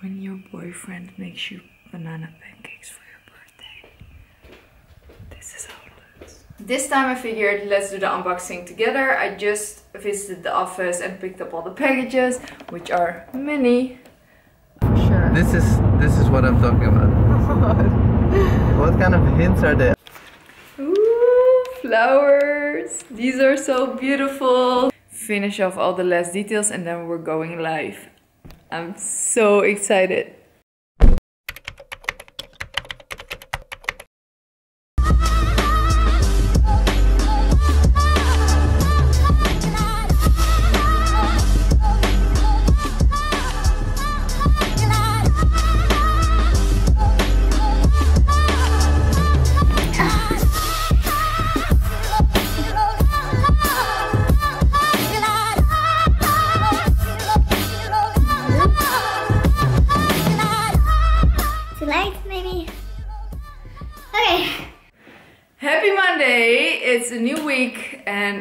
when your boyfriend makes you banana pancakes for your birthday. This is how it looks. This time I figured let's do the unboxing together. I just visited the office and picked up all the packages, which are many. I'm sure. This is this is what I'm talking about. what kind of hints are there? Ooh, flowers. These are so beautiful. Finish off all the last details and then we're going live. I'm so excited.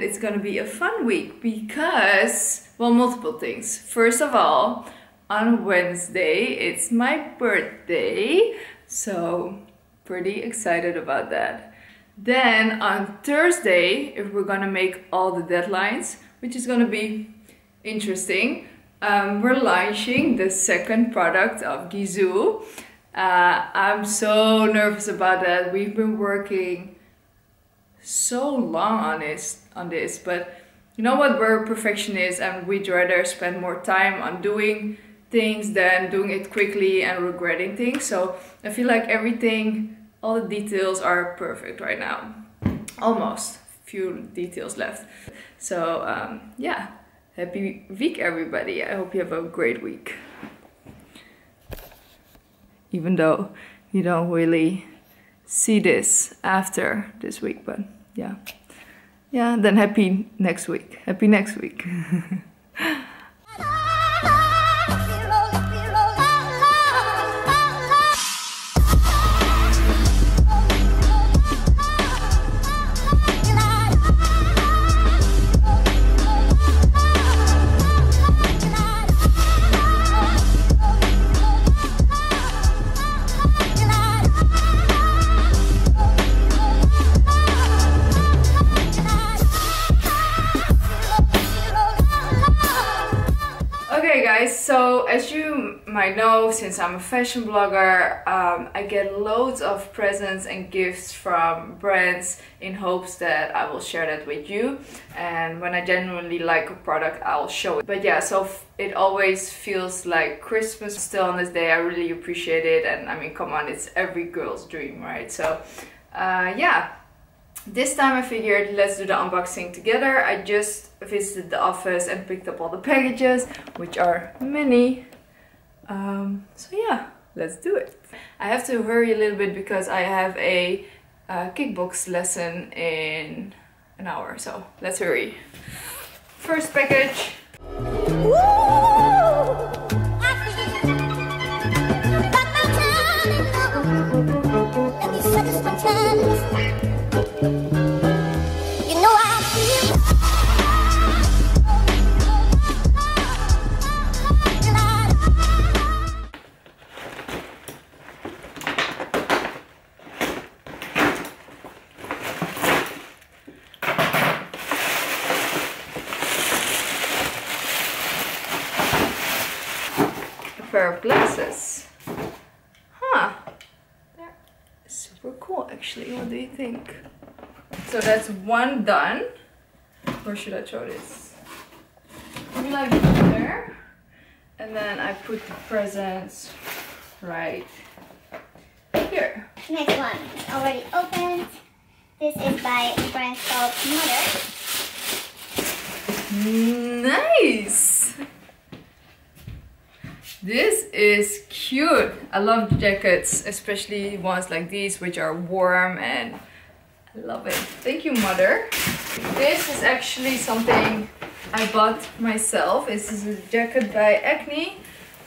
It's gonna be a fun week because, well, multiple things. First of all, on Wednesday it's my birthday, so pretty excited about that. Then on Thursday, if we're gonna make all the deadlines, which is gonna be interesting, um, we're launching the second product of Gisou. Uh, I'm so nervous about that. We've been working so long on this, on this, but you know what? We're perfectionists, and we'd rather spend more time on doing things than doing it quickly and regretting things. So I feel like everything, all the details are perfect right now. Almost. Few details left. So um, yeah, happy week, everybody. I hope you have a great week even though you don't really see this after this week but yeah yeah then happy next week. Happy next week guys, so as you might know, since I'm a fashion blogger, um, I get loads of presents and gifts from brands in hopes that I will share that with you. And when I genuinely like a product, I'll show it. But yeah, so it always feels like Christmas still on this day. I really appreciate it. And I mean, come on, it's every girl's dream, right? So uh, yeah, this time I figured let's do the unboxing together. I just visited the office and picked up all the packages, which are many. Um, so yeah, let's do it. I have to hurry a little bit because I have a uh, kickbox lesson in an hour, so let's hurry. First package. You know that's one done. Where should I throw this? Maybe like there. And then I put the presents right here. Next one is already opened. This is by a brand called Mother. Nice! This is cute. I love jackets, especially ones like these, which are warm and love it. Thank you, mother. This is actually something I bought myself. This is a jacket by Acne,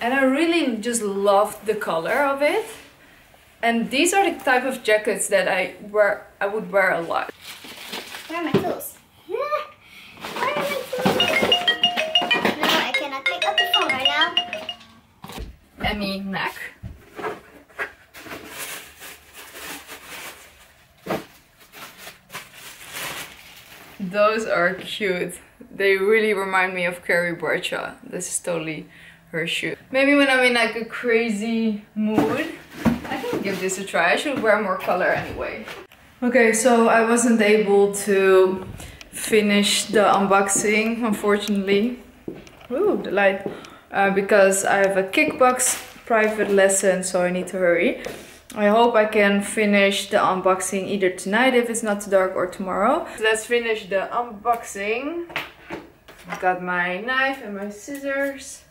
and I really just love the color of it. And these are the type of jackets that I wear. I would wear a lot. Where are my tools? Where are my tools? No, I cannot pick up the phone right now. any neck. Those are cute. They really remind me of Carrie Bradshaw. This is totally her shoe. Maybe when I'm in like a crazy mood, I can give this a try. I should wear more color anyway. Okay, so I wasn't able to finish the unboxing, unfortunately. Ooh, the light. Uh, because I have a kickbox private lesson, so I need to hurry. I hope I can finish the unboxing either tonight if it's not too dark or tomorrow. Let's finish the unboxing. I've got my knife and my scissors.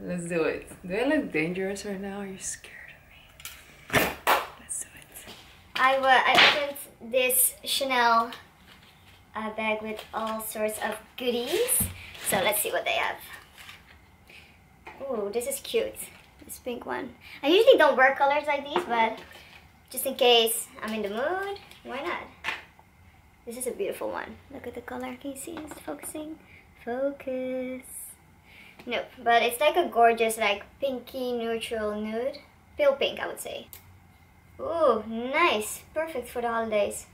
Let's do it. Do I look dangerous right now? Are you scared of me? Let's do it. I, uh, I opened this Chanel uh, bag with all sorts of goodies. So let's see what they have. Ooh, this is cute. This pink one. I usually don't wear colors like these, but just in case I'm in the mood, why not? This is a beautiful one. Look at the color. Can you see? It's focusing. Focus. Nope, but it's like a gorgeous, like pinky neutral nude. Pale pink, I would say. Ooh, nice. Perfect for the holidays.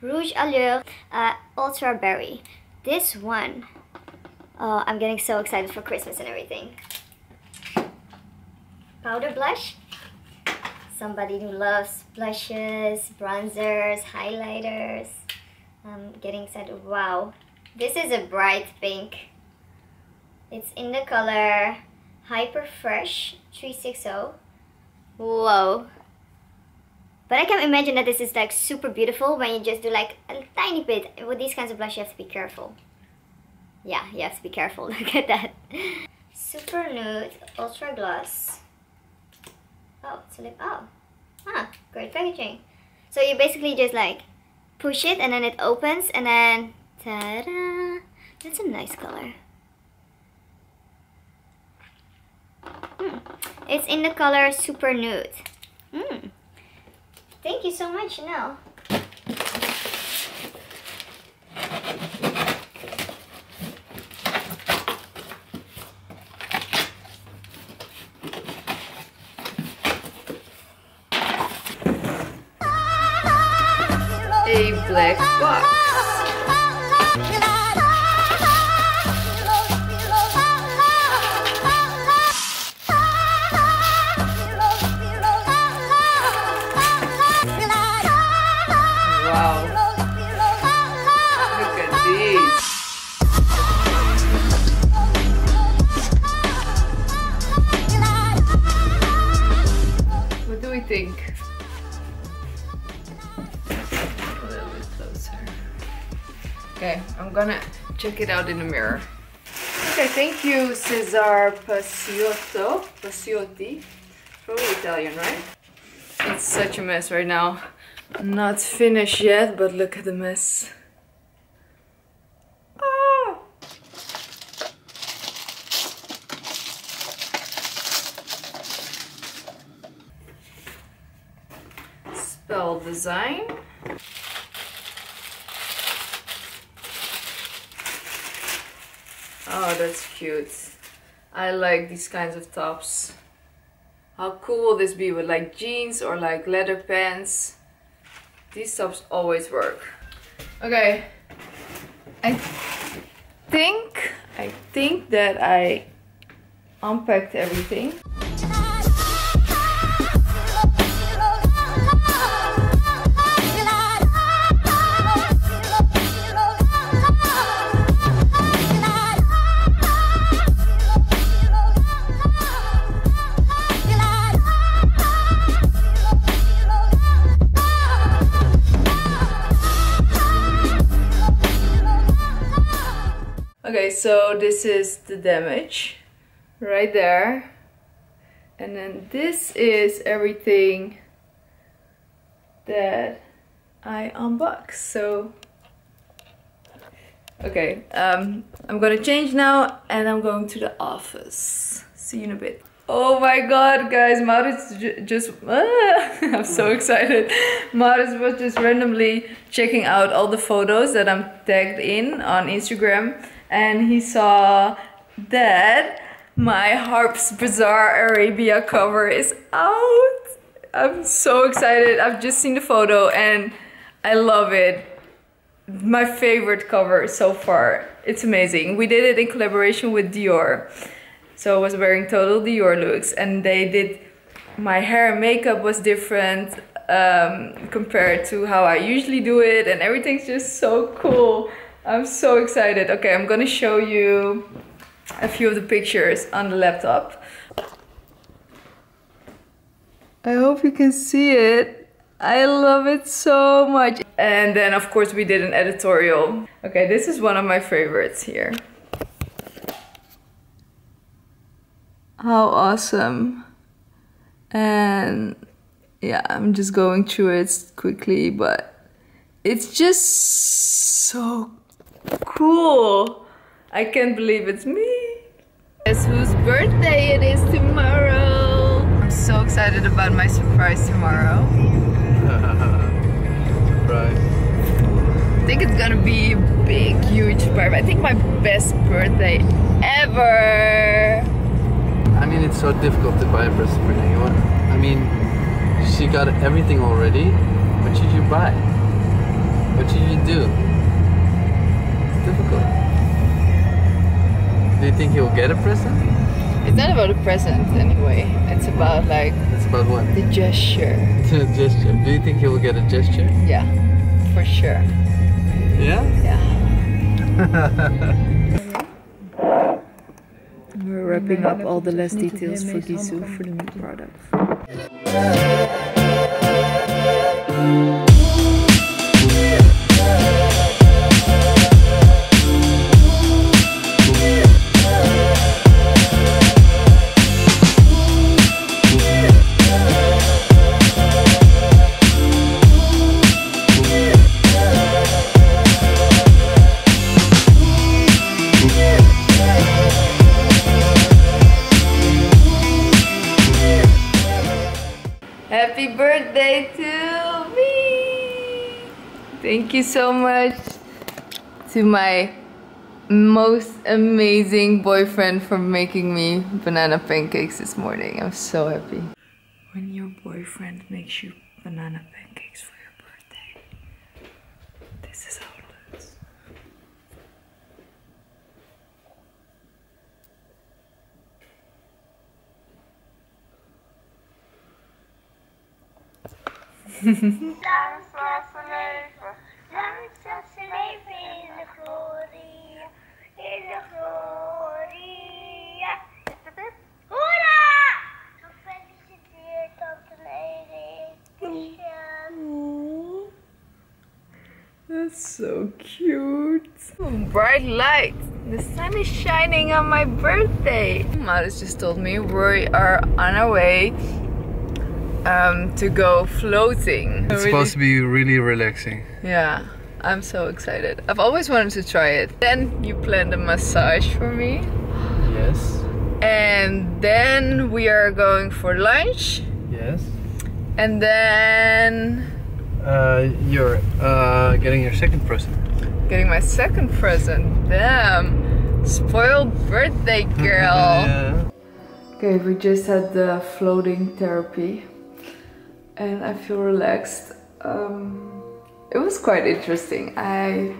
Rouge Allure uh, Ultra Berry. This one, oh, I'm getting so excited for Christmas and everything powder blush. Somebody who loves blushes, bronzers, highlighters. I'm getting excited. Wow. This is a bright pink. It's in the color Hyper Fresh 360. Whoa. But I can imagine that this is like super beautiful when you just do like a tiny bit. With these kinds of blush, you have to be careful. Yeah, you have to be careful. Look at that. Super Nude Ultra Gloss. Oh, it's a lip. Oh, ah, great packaging. So you basically just like push it and then it opens and then ta-da! That's a nice color. Hmm. It's in the color Super Nude. Hmm. Thank you so much, Chanel. A black check it out in the mirror. Okay, thank you, Cesar Paciotto. Paciotti. Probably Italian, right? It's such a mess right now. Not finished yet, but look at the mess. Ah! Spell design. Oh, that's cute. I like these kinds of tops. How cool will this be with like jeans or like leather pants? These tops always work. Okay. I think I think that I unpacked everything. So this is the damage right there. And then this is everything that I unbox So, okay, um, I'm gonna change now and I'm going to the office. See you in a bit. Oh my god, guys, Maurits just. Ah, I'm so excited. Maurits was just randomly checking out all the photos that I'm tagged in on Instagram, and he saw that My Harper's Bazaar Arabia cover is out. I'm so excited. I've just seen the photo and I love it. My favorite cover so far. It's amazing. We did it in collaboration with Dior. So I was wearing total Dior looks and they did my hair and makeup was different um, compared to how I usually do it and everything's just so cool. I'm so excited. Okay, I'm gonna show you a few of the pictures on the laptop. I hope you can see it. I love it so much. And then of course we did an editorial. Okay, this is one of my favorites here. How awesome. And yeah, I'm just going through it quickly, but it's just so cool. I can't believe it's me. Guess whose birthday it is tomorrow. I'm so excited about my surprise tomorrow. Right. I think it's gonna be a big, huge surprise. I think my best birthday ever. I mean, it's so difficult to buy a present for anyone. I mean, she got everything already. What should you buy? What should you do? It's difficult. Do you think he'll get a present? It's not about a present anyway. It's about like It's about what? the gesture. The gesture. Do you think he will get a gesture? Yeah, for sure. Yeah? Yeah. We're wrapping up all the last details for Gisou for the new product. To my most amazing boyfriend for making me banana pancakes this morning. I'm so happy. When your boyfriend makes you banana pancakes for your birthday, this is how it looks. Langs so cute. bright light. The sun is shining on my birthday. Maurits just told me we are on our way um, to go floating. It's supposed to be really relaxing. Yeah, I'm so excited. I've always wanted to try it. Then you planned a massage for me. Yes. And then we are going for lunch. Yes. And then Uh, you're uh, getting your second present. getting my second present. Damn. Spoiled birthday girl. yeah. Okay, we just had the floating therapy and I feel relaxed. Um, it was quite interesting. I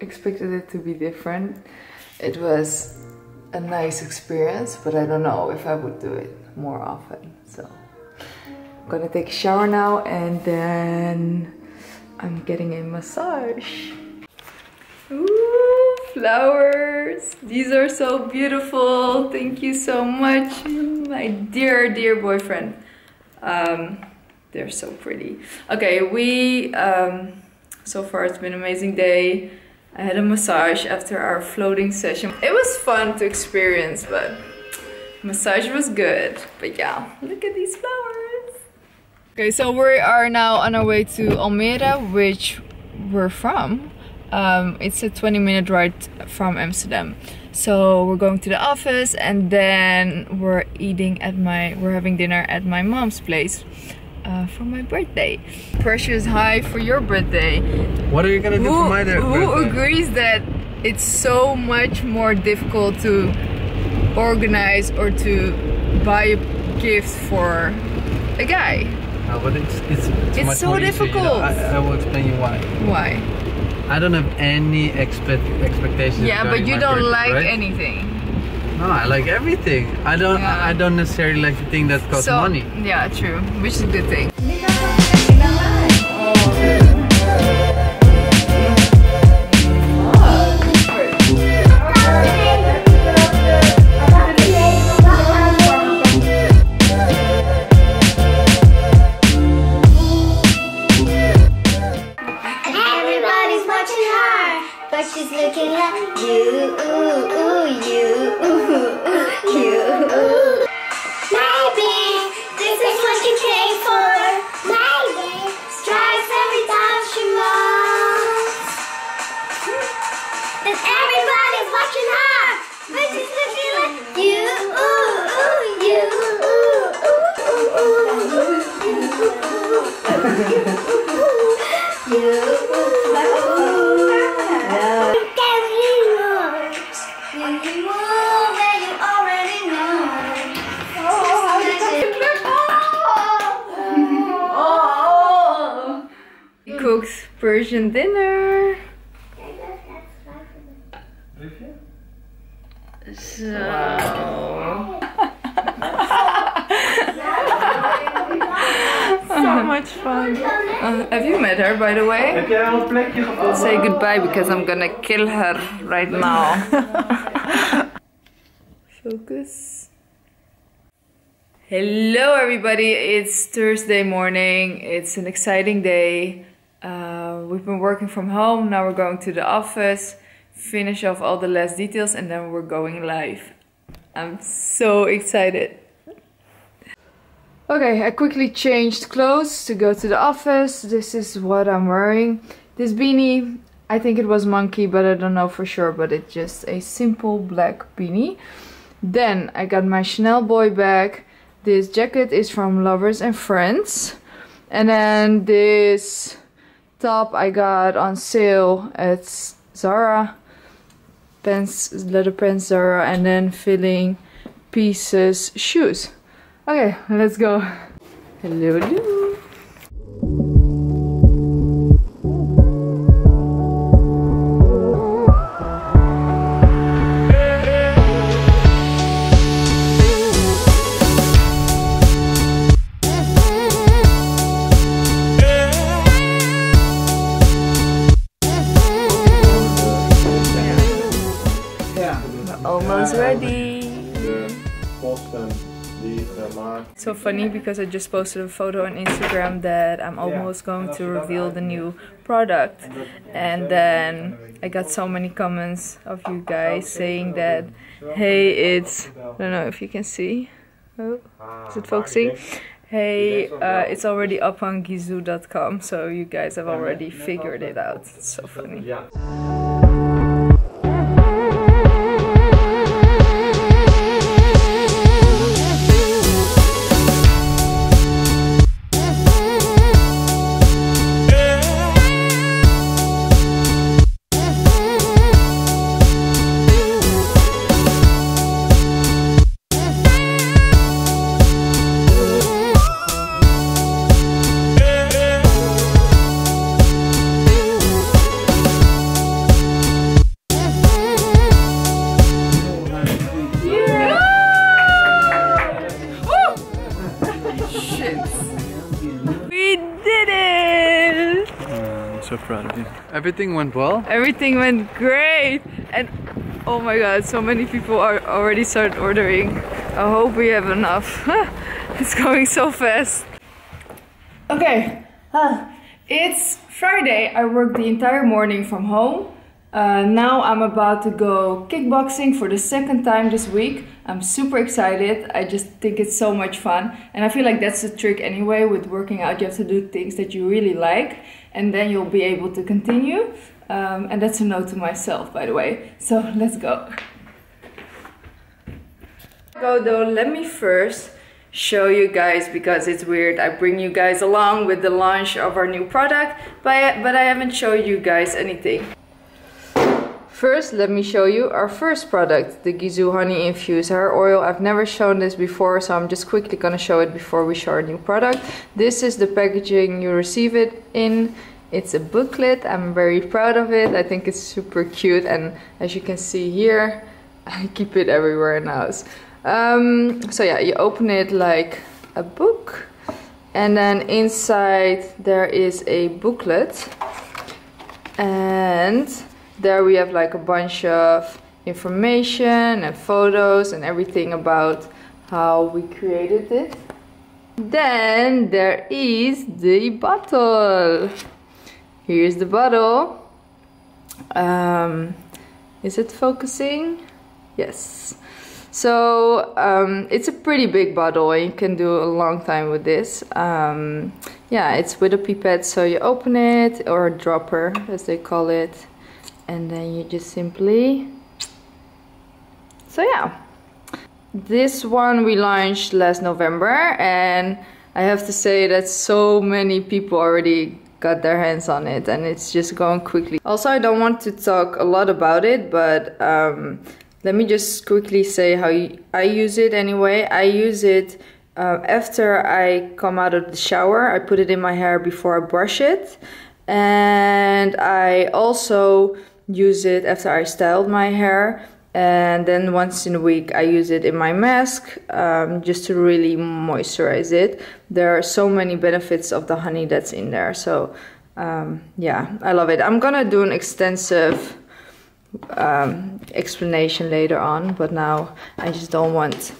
expected it to be different. It was a nice experience, but I don't know if I would do it more often. Gonna take a shower now and then I'm getting a massage. Ooh, flowers. These are so beautiful. Thank you so much, my dear, dear boyfriend. Um, they're so pretty. Okay, we, um, so far it's been an amazing day. I had a massage after our floating session. It was fun to experience, but massage was good. But yeah, look at these flowers. Okay, so we are now on our way to Almere, which we're from. Um, it's a 20 minute ride from Amsterdam. So we're going to the office and then we're eating at my, we're having dinner at my mom's place uh, for my birthday. Pressure is high for your birthday. What are you gonna do Who, for my who birthday? Who agrees that it's so much more difficult to organize or to buy a gift for a guy. Uh, but it's it's, it's, It's so more easier, you know. difficult. I, I will explain you why. Why? I don't have any expect expectations. Yeah, but you don't birthday, like right? anything. No, I like everything. I don't. Yeah. I don't necessarily like the thing that costs so money. yeah, true, which is a good thing. Persian dinner. So so much fun. Uh, have you met her, by the way? Say goodbye because I'm gonna kill her right now. Focus. Hello, everybody. It's Thursday morning. It's an exciting day. Uh, we've been working from home. Now we're going to the office, finish off all the last details, and then we're going live. I'm so excited. Okay, I quickly changed clothes to go to the office. This is what I'm wearing. This beanie, I think it was Monki, but I don't know for sure, but it's just a simple black beanie. Then I got my Chanel boy bag. This jacket is from Lovers and Friends. And then this top I got on sale at Zara. Pants, leather pants Zara, and then filling pieces shoes. Okay, let's go. Hello, hello. Funny because I just posted a photo on Instagram that I'm almost going to reveal the new product. And then I got so many comments of you guys saying that, hey, it's, I don't know if you can see. Oh, is it focusing? Hey, uh, it's already up on Gisou.com, so you guys have already figured it out. It's so funny. So proud of you. Everything went well. Everything went great, and oh my god, so many people are already started ordering. I hope we have enough. it's going so fast. Okay, it's Friday. I worked the entire morning from home. Uh, now I'm about to go kickboxing for the second time this week. I'm super excited. I just think it's so much fun. And I feel like that's the trick anyway with working out. You have to do things that you really like, and then you'll be able to continue. Um, and that's a note to myself, by the way. So let's go. Go though, let me first show you guys because it's weird. I bring you guys along with the launch of our new product, but I, but I haven't showed you guys anything. First, let me show you our first product, the Gisou Honey Infused Hair Oil. I've never shown this before, so I'm just quickly gonna show it before we show our new product. This is the packaging you receive it in. It's a booklet. I'm very proud of it. I think it's super cute, and as you can see here, I keep it everywhere in the house. Um, so yeah, you open it like a book, and then inside there is a booklet, and there we have like a bunch of information and photos and everything about how we created it. Then there is the bottle. Here's the bottle. Um, is it focusing? Yes. So um, it's a pretty big bottle and you can do a long time with this. Um, yeah, it's with a pipette so you open it or a dropper as they call it and then you just simply so yeah. This one we launched last November and I have to say that so many people already got their hands on it and it's just going quickly. Also I don't want to talk a lot about it but um, let me just quickly say how I use it anyway. I use it uh, after I come out of the shower. I put it in my hair before I brush it and I also use it after I styled my hair and then once in a week I use it in my mask um, just to really moisturize it. There are so many benefits of the honey that's in there so um, yeah I love it. I'm gonna do an extensive um, explanation later on but now I just don't want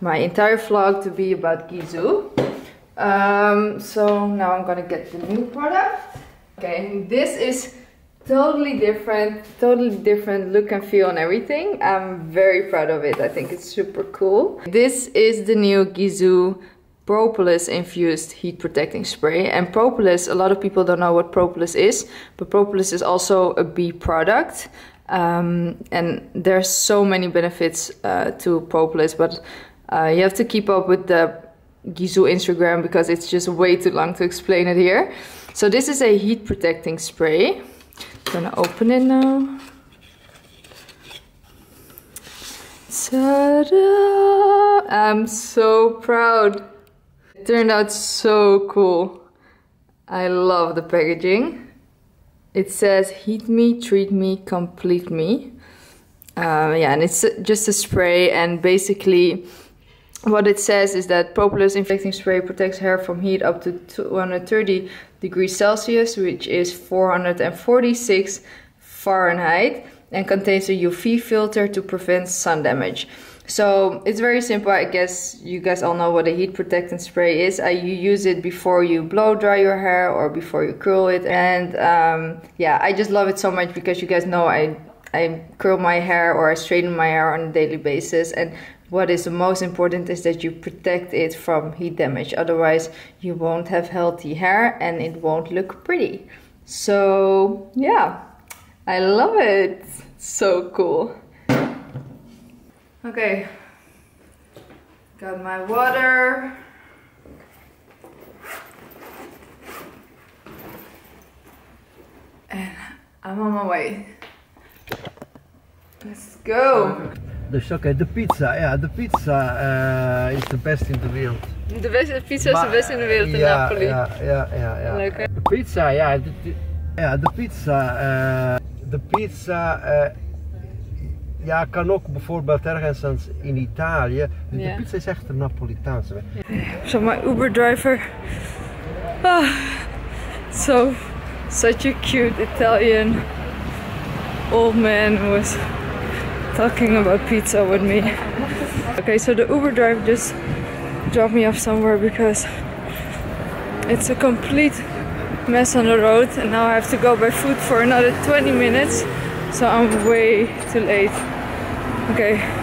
my entire vlog to be about Gisou. Um, so now I'm gonna get the new product. Okay, this is totally different totally different look and feel and everything. I'm very proud of it. I think it's super cool. This is the new Gisou propolis infused heat protecting spray. And propolis a lot of people don't know what propolis is but propolis is also a bee product. Um, and there's so many benefits uh, to propolis but uh, you have to keep up with the Gisou instagram because it's just way too long to explain it here. So this is a heat protecting spray gonna open it now. I'm so proud. It turned out so cool. I love the packaging. It says heat me, treat me, complete me. Uh, yeah, and it's just a spray and basically what it says is that propolis infecting spray protects hair from heat up to 230 degrees Celsius, which is 446 Fahrenheit, and contains a UV filter to prevent sun damage. So it's very simple. I guess you guys all know what a heat protectant spray is. Uh, you use it before you blow dry your hair or before you curl it. And um, yeah, I just love it so much because you guys know I I curl my hair or I straighten my hair on a daily basis. And what is the most important is that you protect it from heat damage. Otherwise you won't have healthy hair and it won't look pretty. So yeah. I love it. So cool. Okay. Got my water. And I'm on my way. Let's go Dus oké, de pizza. Ja, de pizza eh, is de beste in de wereld. De beste pizza is de beste in de wereld in ja, Napoli. Ja, ja, ja. ja. Leuk, hè? De pizza, ja. De, de- ja, de pizza. eh, de pizza. eh, ja, kan ook bijvoorbeeld ergens in Italië. De, Ja. de pizza is echt een Napolitaanse. So my Uber driver, ah, so such a cute Italian old man was talking about pizza with me. Okay, so the Uber driver just dropped me off somewhere because it's a complete mess on the road, and now I have to go by foot for another 20 minutes. So I'm way too late. Okay.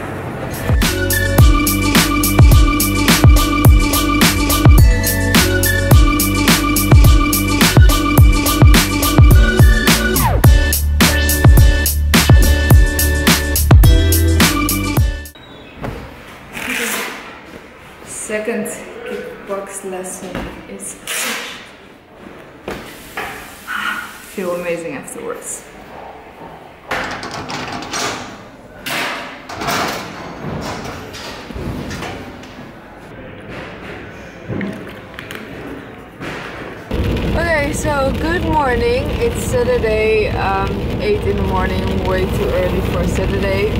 Okay, so good morning. It's Saturday, um, 8 in the morning, way too early for Saturday.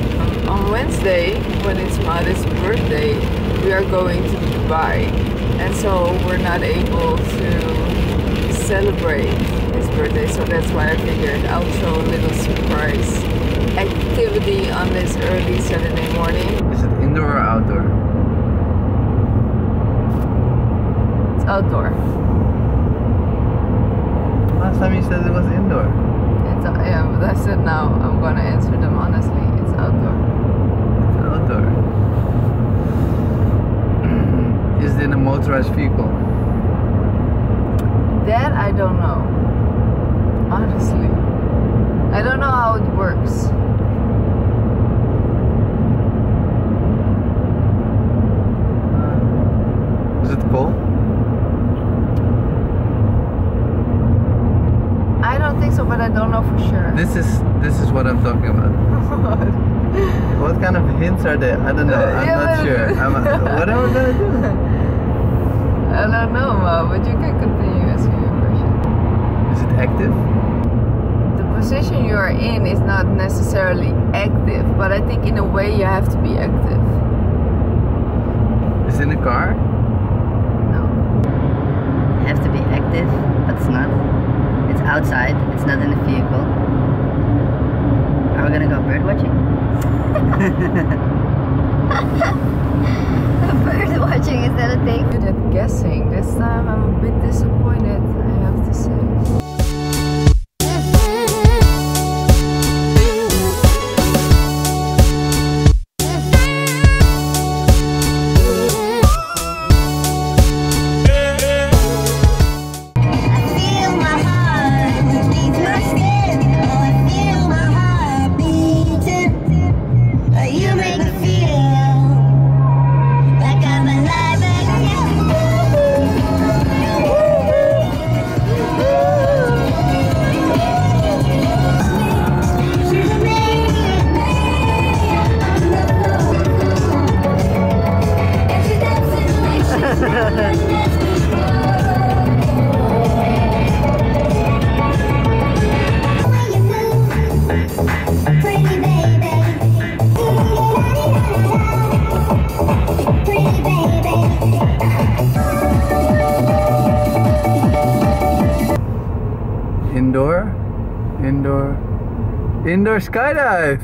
On Wednesday, when it's Mother's birthday, we are going to Dubai. And so we're not able to celebrate birthday, so that's why I figured I'll show a little surprise activity on this early Saturday morning. Is it indoor or outdoor? It's outdoor. Last time you said it was indoor. It's, uh, yeah, but I said now I'm gonna answer them honestly. It's outdoor. It's outdoor. Is it in a motorized vehicle? That I don't know. Honestly. I don't know how it works. Is it cold? I don't think so, but I don't know for sure. This is this is what I'm talking about. What kind of hints are there? I don't know. I'm Yeah, not sure. I'm, what am I gonna do? I don't know, but you can continue asking your question. Is it active? The position you are in is not necessarily active, but I think in a way you have to be active. Is it in a car? No. have to be active, but it's not. It's outside, it's not in a vehicle. Are we gonna go bird watching? Bird watching, is that a thing? Good at guessing. This time I'm a bit disappointed, I have to say. Indoor skydive!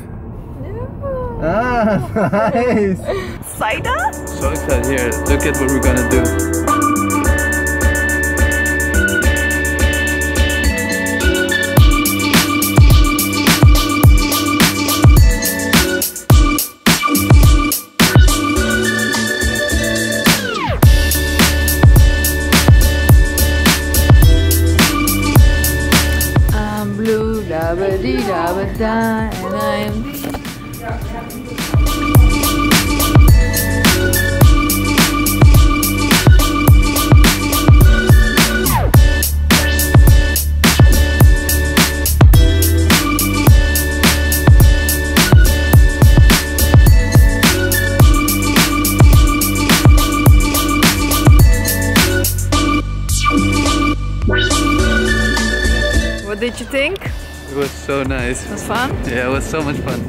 Ah, nice! Cider? So excited. Here, look at what we're gonna do. It was fun. Yeah, it was so much fun.